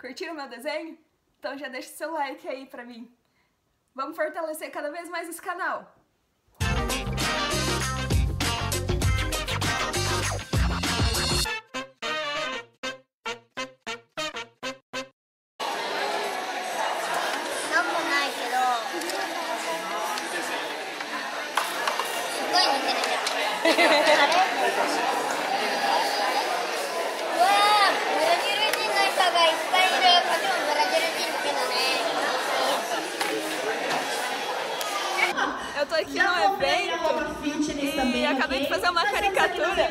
Curtiram meu desenho? Então já deixa seu like aí pra mim. Vamos fortalecer cada vez mais esse canal. Eu tô aqui no evento e acabei de fazer uma caricatura.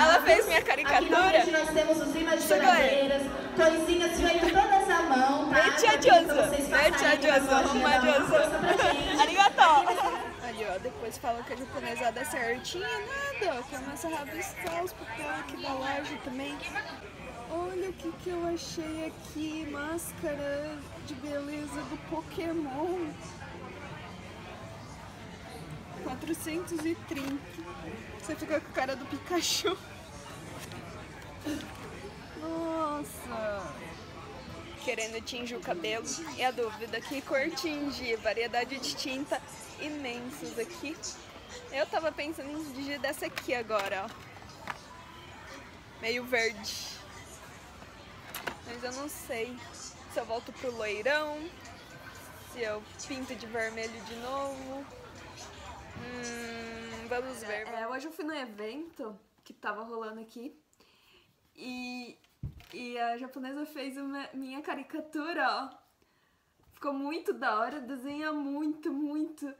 Ela fez minha caricatura. nós temos os imãs de geladeiras, coisinhas feitas todas à mão, tá? Metiadioso, metiadioso, metiadioso. Arigato. Ali, ó, depois falam que a japonesada é certinha, nada. Começa a rabiscar os papéis aqui da loja também. Olha o que, que eu achei aqui, máscara de beleza do Pokémon. 430. Você fica com a cara do Pikachu. Nossa! Querendo tingir o cabelo. E a dúvida, que cor tingir? Variedade de tinta imensos aqui. Eu tava pensando em tingir dessa aqui agora, ó. Meio verde. Mas eu não sei se eu volto pro loirão, se eu pinto de vermelho de novo. Hum, vamos ver. É, hoje eu fui no evento que tava rolando aqui e, e a japonesa fez uma, minha caricatura, ó. Ficou muito da hora, desenha muito, muito.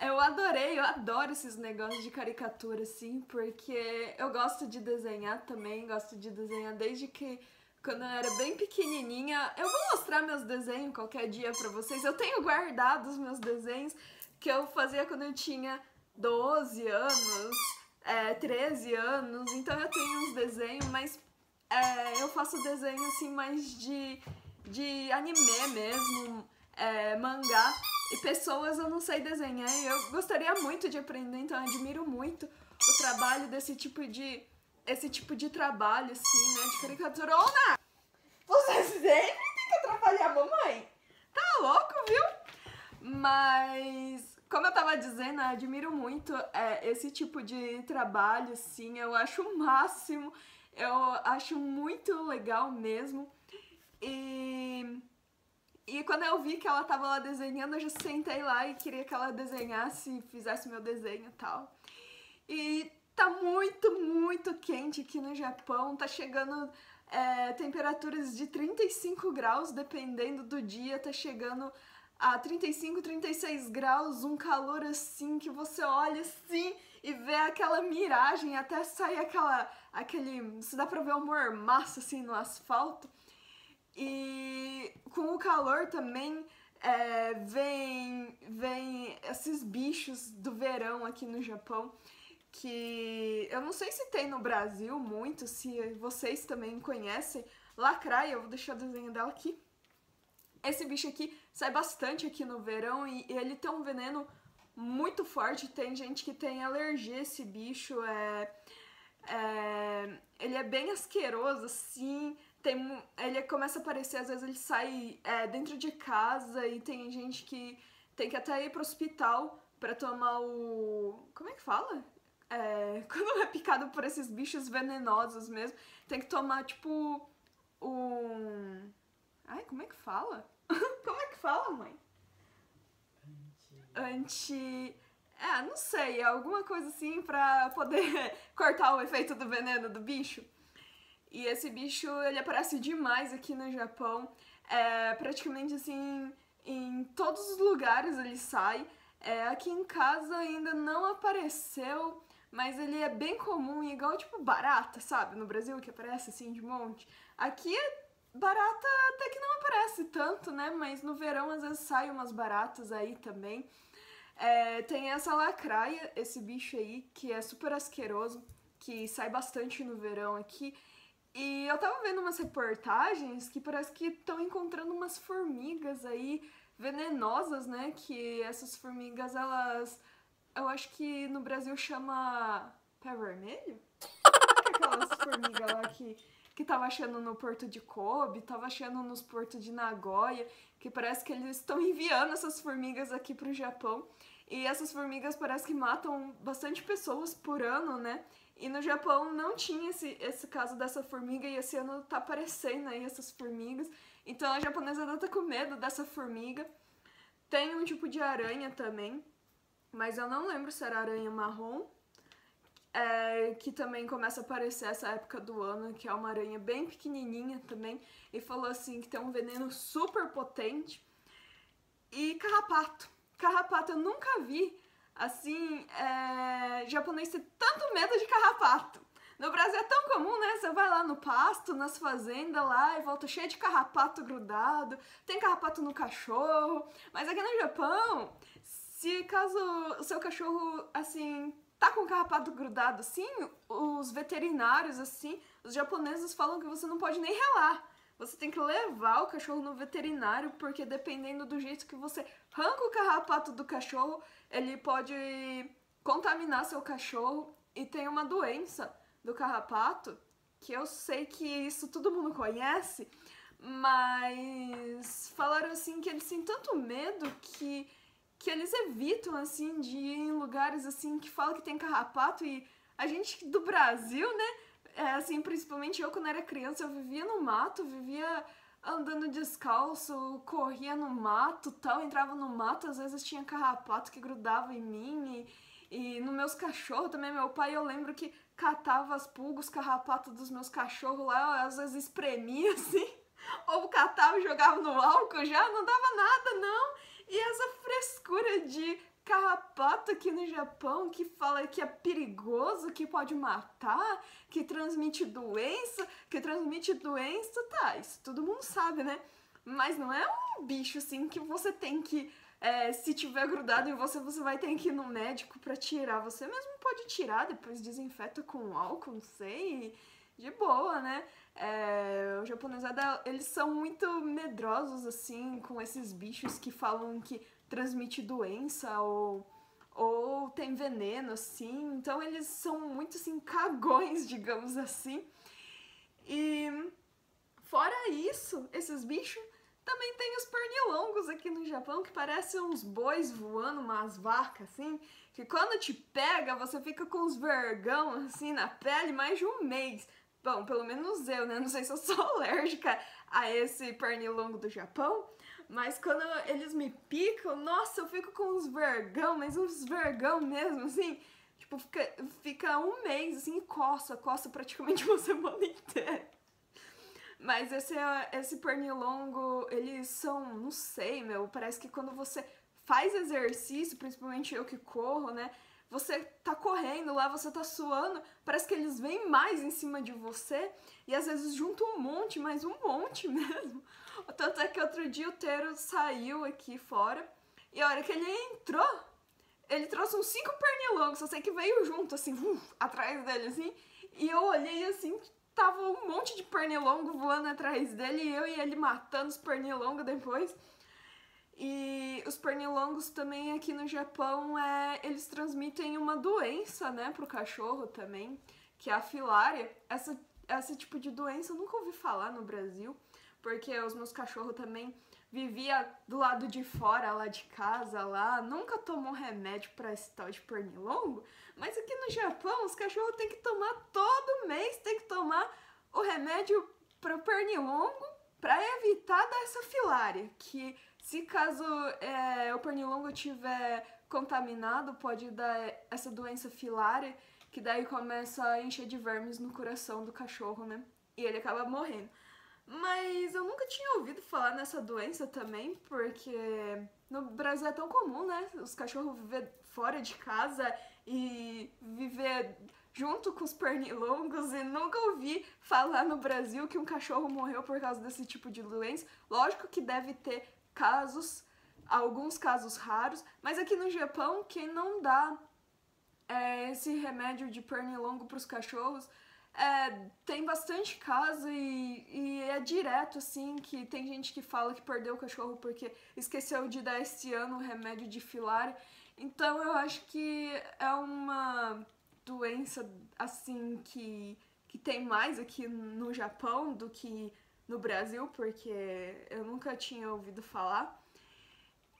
Eu adorei, eu adoro esses negócios de caricatura, assim, porque eu gosto de desenhar também, gosto de desenhar desde que quando eu era bem pequenininha. Eu vou mostrar meus desenhos qualquer dia pra vocês. Eu tenho guardado os meus desenhos que eu fazia quando eu tinha 12 anos, é, 13 anos, então eu tenho uns desenhos, mas é, eu faço desenho assim mais de, de anime mesmo, é, mangá, e pessoas eu não sei desenhar e eu gostaria muito de aprender, então admiro muito o trabalho desse tipo de esse tipo de trabalho, assim, né, de caricatura. Ona! Você sempre tem que atrapalhar a mamãe. Tá louco, viu? Mas, como eu tava dizendo, eu admiro muito é, esse tipo de trabalho, sim. Eu acho o máximo. Eu acho muito legal mesmo. E, e quando eu vi que ela tava lá desenhando, eu já sentei lá e queria que ela desenhasse, fizesse meu desenho e tal. E tá muito, muito quente aqui no Japão. Tá chegando é, temperaturas de 35 graus, dependendo do dia. Tá chegando a 35, 36 graus, um calor assim que você olha assim e vê aquela miragem, até sair aquela, aquele, você dá pra ver o mormaço assim no asfalto. E com o calor também é, vem, vem esses bichos do verão aqui no Japão que eu não sei se tem no Brasil muito, se vocês também conhecem. Lacraia, eu vou deixar o desenho dela aqui. Esse bicho aqui sai bastante aqui no verão e ele tem um veneno muito forte. Tem gente que tem alergia a esse bicho. É, é, ele é bem asqueroso, assim. Tem, ele começa a aparecer, às vezes ele sai é, dentro de casa e tem gente que tem que até ir pro hospital para tomar o. Como é que fala? É, quando é picado por esses bichos venenosos mesmo, tem que tomar tipo um Ai, como é que fala? como é que fala, mãe? Anti. É, não sei, alguma coisa assim pra poder cortar o efeito do veneno do bicho. E esse bicho, ele aparece demais aqui no Japão. É, praticamente assim, em todos os lugares ele sai. É, aqui em casa ainda não apareceu, mas ele é bem comum, igual tipo barata, sabe? No Brasil que aparece assim de monte. Aqui é barata até que não aparece tanto, né? Mas no verão às vezes saem umas baratas aí também. É, tem essa lacraia, esse bicho aí, que é super asqueroso, que sai bastante no verão aqui. E eu tava vendo umas reportagens que parece que estão encontrando umas formigas aí venenosas, né? Que essas formigas, elas. Eu acho que no Brasil chama pé vermelho? Aquelas formigas lá que que tava achando no porto de Kobe, tava achando nos portos de Nagoya, que parece que eles estão enviando essas formigas aqui pro Japão. E essas formigas parece que matam bastante pessoas por ano, né? E no Japão não tinha esse, esse caso dessa formiga e esse ano tá aparecendo aí essas formigas. Então a japonesa tá com medo dessa formiga. Tem um tipo de aranha também, mas eu não lembro se era aranha marrom, é, que também começa a aparecer essa época do ano, que é uma aranha bem pequenininha também, e falou assim que tem um veneno super potente. E carrapato. Carrapato eu nunca vi, assim, é, japonês ter tanto medo de carrapato. No Brasil é tão comum, né? Você vai lá no pasto, nas fazendas lá e volta cheio de carrapato grudado, tem carrapato no cachorro. Mas aqui no Japão, se caso o seu cachorro, assim, tá com carrapato grudado assim, os veterinários, assim, os japoneses falam que você não pode nem relar. Você tem que levar o cachorro no veterinário, porque dependendo do jeito que você arranca o carrapato do cachorro, ele pode contaminar seu cachorro e tem uma doença do carrapato, que eu sei que isso todo mundo conhece, mas falaram assim que eles têm tanto medo que que eles evitam, assim, de ir em lugares, assim, que falam que tem carrapato e a gente do Brasil, né, é, assim, principalmente eu quando era criança, eu vivia no mato, vivia andando descalço, corria no mato tal, entrava no mato, às vezes tinha carrapato que grudava em mim e, e nos meus cachorros também, meu pai, eu lembro que catava as pulgas, carrapato dos meus cachorros lá, às vezes espremia assim, ou catava e jogava no álcool já, não dava nada não, e essa frescura de carrapato aqui no Japão que fala que é perigoso, que pode matar, que transmite doença, que transmite doença, tá, isso todo mundo sabe, né? Mas não é um bicho assim que você tem que, é, se tiver grudado em você, você vai ter que ir no médico para tirar. Você mesmo pode tirar, depois desinfeta com álcool, não sei, de boa, né? É, os japoneses, eles são muito medrosos, assim, com esses bichos que falam que transmite doença ou, ou tem veneno, assim. Então, eles são muito, assim, cagões, digamos assim. E fora isso, esses bichos também tem os pernilongos aqui no Japão, que parecem uns bois voando, umas vacas, assim, que quando te pega, você fica com os vergão, assim, na pele mais de um mês. Bom, pelo menos eu, né? Não sei se eu sou alérgica a esse pernilongo do Japão, mas quando eles me picam, nossa, eu fico com uns vergão, mas uns vergão mesmo, assim. Tipo, fica, fica um mês, assim, coça, coça praticamente uma semana inteira. Mas esse, esse pernilongo, eles são, não sei, meu, parece que quando você faz exercício, principalmente eu que corro, né? Você tá correndo lá, você tá suando, parece que eles vêm mais em cima de você e às vezes junto um monte, mas um monte mesmo. Tanto é que outro dia o Teiro saiu aqui fora e a hora que ele entrou, ele trouxe uns cinco pernilongos, só sei que veio junto, assim, uh, atrás dele, assim, e eu olhei assim, tava um monte de pernilongo voando atrás dele e eu e ele matando os pernilongos depois. E os pernilongos também aqui no Japão, é, eles transmitem uma doença, né, pro cachorro também, que é a filária. Essa, esse tipo de doença eu nunca ouvi falar no Brasil, porque os meus cachorros também vivia do lado de fora, lá de casa, lá, nunca tomou remédio para esse tal de pernilongo, mas aqui no Japão os cachorros têm que tomar todo mês, tem que tomar o remédio para pernilongo para evitar dessa filária, que se caso é, o pernilongo tiver contaminado, pode dar essa doença filária, que daí começa a encher de vermes no coração do cachorro, né? E ele acaba morrendo. Mas eu nunca tinha ouvido falar nessa doença também, porque no Brasil é tão comum, né? Os cachorros viver fora de casa e viver junto com os pernilongos e nunca ouvi falar no Brasil que um cachorro morreu por causa desse tipo de doença. Lógico que deve ter casos, alguns casos raros, mas aqui no Japão, quem não dá é, esse remédio de pernilongo para os cachorros, é, tem bastante caso e, e, é direto, assim, que tem gente que fala que perdeu o cachorro porque esqueceu de dar este ano o remédio de filária. Então eu acho que é uma doença, assim, que, que tem mais aqui no Japão do que no Brasil, porque eu nunca tinha ouvido falar.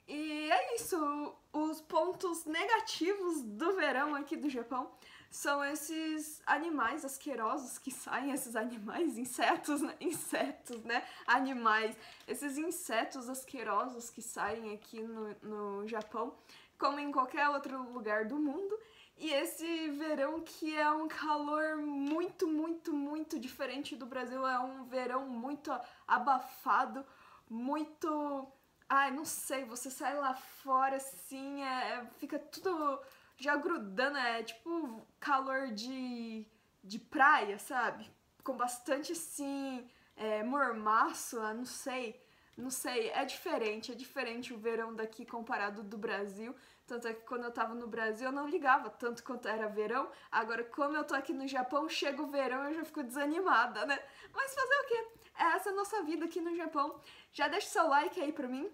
E é isso, os pontos negativos do verão aqui do Japão são esses animais asquerosos que saem, esses animais, insetos, né? insetos, né? Animais, esses insetos asquerosos que saem aqui no, no Japão, como em qualquer outro lugar do mundo. E esse verão que é um calor muito, muito, muito diferente do Brasil, é um verão muito abafado, muito. Ai, não sei, você sai lá fora assim, é, fica tudo já grudando, é tipo calor de, de praia, sabe? Com bastante assim, é, mormaço, não sei. Não sei, é diferente, é diferente o verão daqui comparado do Brasil. Tanto é que quando eu tava no Brasil eu não ligava tanto quanto era verão. Agora, como eu tô aqui no Japão, chega o verão eu já fico desanimada, né? Mas fazer o quê? É essa a nossa vida aqui no Japão. Já deixa seu like aí pra mim.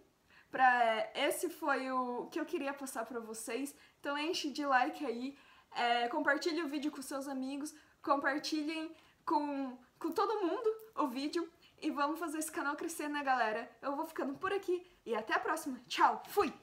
Pra, esse foi o que eu queria passar pra vocês. Então enche de like aí. É, compartilhe o vídeo com seus amigos. Compartilhem com, com todo mundo o vídeo e vamos fazer esse canal crescer, né, galera? Eu vou ficando por aqui e até a próxima. Tchau, fui!